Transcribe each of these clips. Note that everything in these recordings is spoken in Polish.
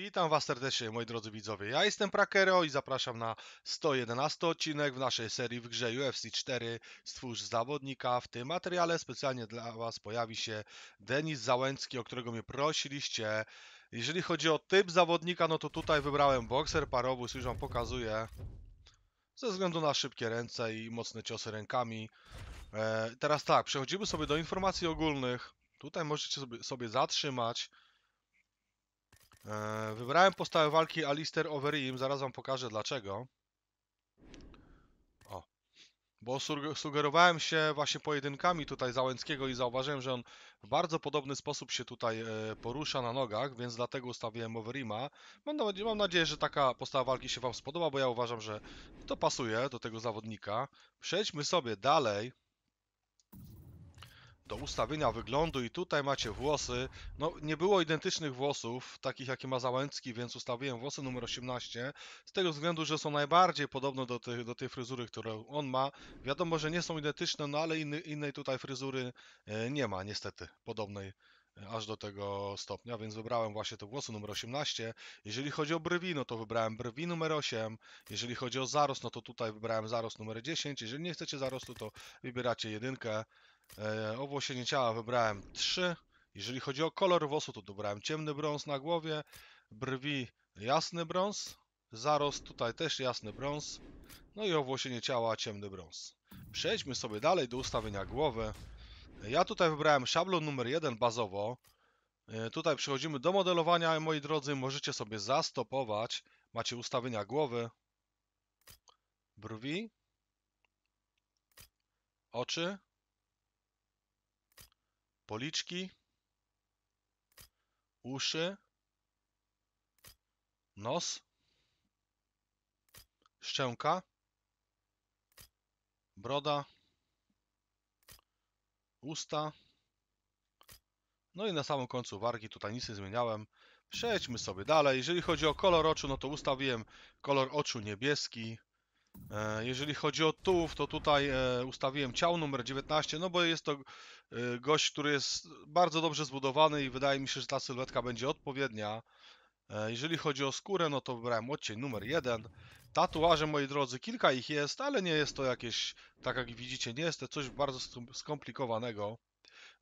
Witam Was serdecznie, moi drodzy widzowie. Ja jestem Prakero i zapraszam na 111 odcinek w naszej serii w grze UFC 4 Stwórz zawodnika. W tym materiale specjalnie dla Was pojawi się Denis Załęcki, o którego mnie prosiliście. Jeżeli chodzi o typ zawodnika, no to tutaj wybrałem bokser parowóz, już Wam pokazuję. Ze względu na szybkie ręce i mocne ciosy rękami. E, teraz tak, przechodzimy sobie do informacji ogólnych. Tutaj możecie sobie, sobie zatrzymać. E, Wybrałem postawę walki Alistair Overeem, zaraz wam pokażę dlaczego. O. Bo suge- sugerowałem się właśnie pojedynkami tutaj Załęckiego i zauważyłem, że on w bardzo podobny sposób się tutaj e, porusza na nogach, więc dlatego ustawiłem nadzie- mam nadzieję, że taka postawa walki się wam spodoba, bo ja uważam, że to pasuje do tego zawodnika. Przejdźmy sobie dalej do ustawienia wyglądu i tutaj macie włosy. No, nie było identycznych włosów, takich jakie ma Załęcki, więc ustawiłem włosy numer 18, z tego względu, że są najbardziej podobne do, tej do tej fryzury, którą on ma. Wiadomo, że nie są identyczne, no ale inny, innej tutaj fryzury e, nie ma niestety podobnej e, aż do tego stopnia, więc wybrałem właśnie te włosy numer 18. Jeżeli chodzi o brwi, no to wybrałem brwi numer 8. Jeżeli chodzi o zarost, no to tutaj wybrałem zarost numer 10. Jeżeli nie chcecie zarostu, to wybieracie jedynkę. E, Owłosienie ciała wybrałem 3. Jeżeli chodzi o kolor włosu, to dobrałem ciemny brąz na głowie, brwi jasny brąz, zarost tutaj też jasny brąz, no i owłosienie ciała ciemny brąz. Przejdźmy sobie dalej do ustawienia głowy. Ja tutaj wybrałem szablon numer 1 bazowo. E, Tutaj przechodzimy do modelowania, moi drodzy, możecie sobie zastopować. Macie ustawienia głowy, brwi, oczy, policzki, uszy, nos, szczęka, broda, usta. No i na samym końcu wargi, tutaj nic nie zmieniałem. Przejdźmy sobie dalej. Jeżeli chodzi o kolor oczu, no to ustawiłem kolor oczu niebieski. E, Jeżeli chodzi o tułów, to tutaj e, ustawiłem ciało numer 19, no bo jest to e, gość, który jest bardzo dobrze zbudowany i wydaje mi się, że ta sylwetka będzie odpowiednia. Jeżeli chodzi o skórę, no to wybrałem odcień numer 1. Tatuaże, moi drodzy, kilka ich jest, ale nie jest to jakieś, tak jak widzicie, nie jest to coś bardzo skom- skomplikowanego.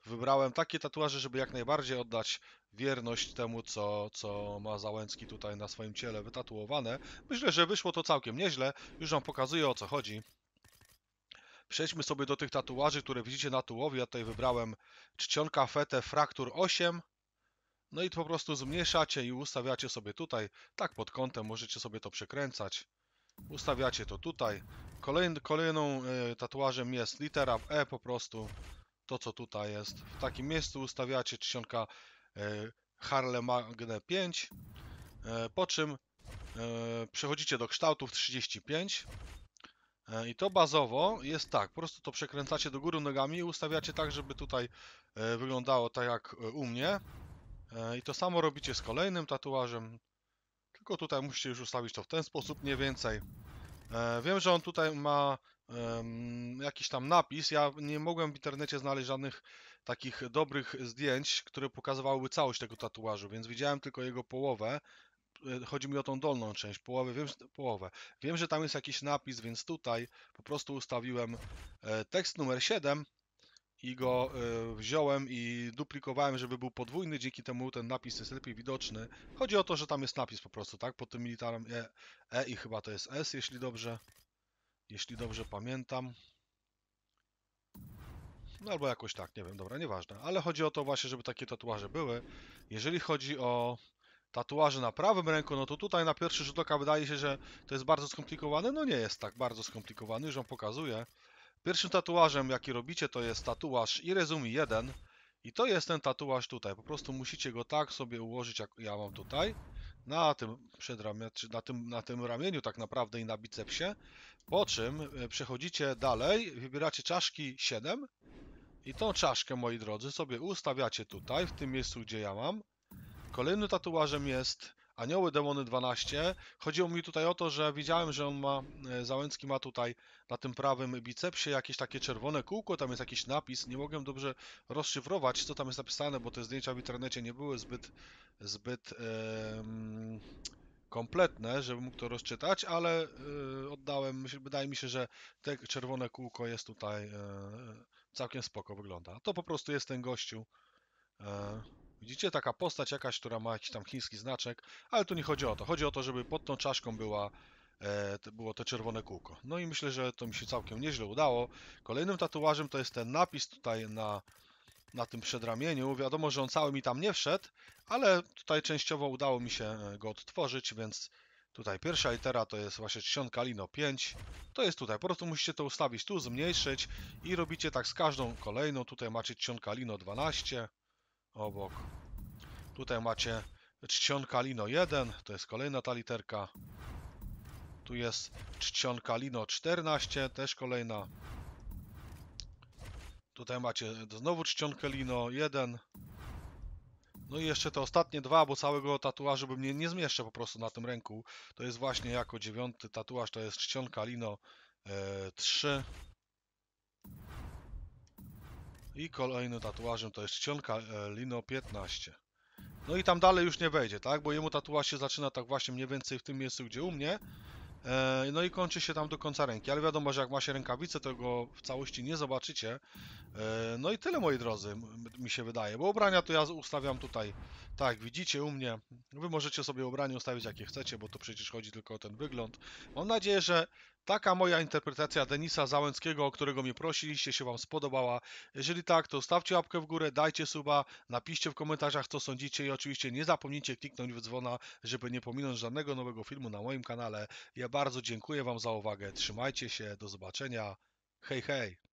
Wybrałem takie tatuaże, żeby jak najbardziej oddać wierność temu, co, co ma Załęcki tutaj na swoim ciele wytatuowane. Myślę, że wyszło to całkiem nieźle. Już Wam pokazuję o co chodzi. Przejdźmy sobie do tych tatuaży, które widzicie na tułowie. Ja tutaj wybrałem czcionka fetę fraktur 8. No i po prostu zmniejszacie i ustawiacie sobie tutaj, tak pod kątem, możecie sobie to przekręcać. Ustawiacie to tutaj. Kolejną y, tatuażem jest litera E po prostu. To co tutaj jest. W takim miejscu ustawiacie czcionka y, Harle Magne 5. y, Po czym y, przechodzicie do kształtów 35. E, I to bazowo jest tak, po prostu to przekręcacie do góry nogami i ustawiacie tak, żeby tutaj e, wyglądało tak jak e, u mnie. E, I to samo robicie z kolejnym tatuażem. Tylko tutaj musicie już ustawić to w ten sposób mniej więcej. E, Wiem, że on tutaj ma jakiś tam napis. Ja nie mogłem w internecie znaleźć żadnych takich dobrych zdjęć, które pokazywałyby całość tego tatuażu, więc widziałem tylko jego połowę. E, Chodzi mi o tą dolną część, połowę, wiem, połowę. Wiem, że tam jest jakiś napis, więc tutaj po prostu ustawiłem e, tekst numer 7 i go e, wziąłem i duplikowałem, żeby był podwójny, dzięki temu ten napis jest lepiej widoczny. Chodzi o to, że tam jest napis po prostu, tak? Pod tym militarem E, e i chyba to jest S, jeśli dobrze, jeśli dobrze pamiętam. No albo jakoś tak, nie wiem, dobra, nieważne. Ale chodzi o to właśnie, żeby takie tatuaże były. Jeżeli chodzi o tatuaże na prawym ręku, no to tutaj na pierwszy rzut oka wydaje się, że to jest bardzo skomplikowane. No nie jest tak bardzo skomplikowany, już wam pokazuję. Pierwszym tatuażem, jaki robicie, to jest tatuaż Irezumi 1. I to jest ten tatuaż tutaj. Po prostu musicie go tak sobie ułożyć, jak ja mam tutaj. Na tym przedramię, czy na tym, na tym ramieniu tak naprawdę i na bicepsie. Po czym e, przechodzicie dalej, wybieracie czaszki 7. I tą czaszkę, moi drodzy, sobie ustawiacie tutaj, w tym miejscu, gdzie ja mam. Kolejnym tatuażem jest Anioły Demony 12. Chodziło mi tutaj o to, że widziałem, że on ma, e, Załęcki ma tutaj na tym prawym bicepsie jakieś takie czerwone kółko, tam jest jakiś napis, nie mogłem dobrze rozszyfrować, co tam jest napisane, bo te zdjęcia w internecie nie były zbyt, zbyt em, kompletne, żebym mógł to rozczytać, ale e, oddałem, wydaje mi się, że te czerwone kółko jest tutaj e, całkiem spoko wygląda. To po prostu jest ten gościu. Widzicie, taka postać jakaś, która ma jakiś tam chiński znaczek, ale tu nie chodzi o to. Chodzi o to, żeby pod tą czaszką była, e, było to czerwone kółko. No i myślę, że to mi się całkiem nieźle udało. Kolejnym tatuażem to jest ten napis tutaj na, na tym przedramieniu. Wiadomo, że on cały mi tam nie wszedł, ale tutaj częściowo udało mi się e, go odtworzyć, więc tutaj pierwsza litera to jest właśnie czcionka Lino 5. To jest tutaj, po prostu musicie to ustawić tu, zmniejszyć i robicie tak z każdą kolejną. Tutaj macie czcionka Lino 12 obok. Tutaj macie czcionka Lino 1, to jest kolejna ta literka. Tu jest czcionka Lino 14, też kolejna. Tutaj macie znowu czcionkę Lino 1. No i jeszcze te ostatnie dwa, bo całego tatuażu bym nie, nie zmieszczę po prostu na tym ręku. To jest właśnie jako dziewiąty tatuaż, to jest czcionka Lino e, 3. I kolejnym tatuażem to jest czcionka e, Lino 15. No i tam dalej już nie wejdzie, tak? Bo jemu tatuaż się zaczyna tak właśnie mniej więcej w tym miejscu, gdzie u mnie. E, No i kończy się tam do końca ręki. Ale wiadomo, że jak ma się rękawice, to go w całości nie zobaczycie. E, No i tyle, moi drodzy, mi się wydaje. Bo ubrania to ja ustawiam tutaj, tak widzicie u mnie. Wy możecie sobie ubranie ustawić jakie chcecie, bo to przecież chodzi tylko o ten wygląd. Mam nadzieję, że taka moja interpretacja Denisa Załęckiego, o którego mnie prosiliście, się Wam spodobała. Jeżeli tak, to stawcie łapkę w górę, dajcie suba, napiszcie w komentarzach, co sądzicie i oczywiście nie zapomnijcie kliknąć w dzwona, żeby nie pominąć żadnego nowego filmu na moim kanale. Ja bardzo dziękuję Wam za uwagę. Trzymajcie się, do zobaczenia. Hej, hej.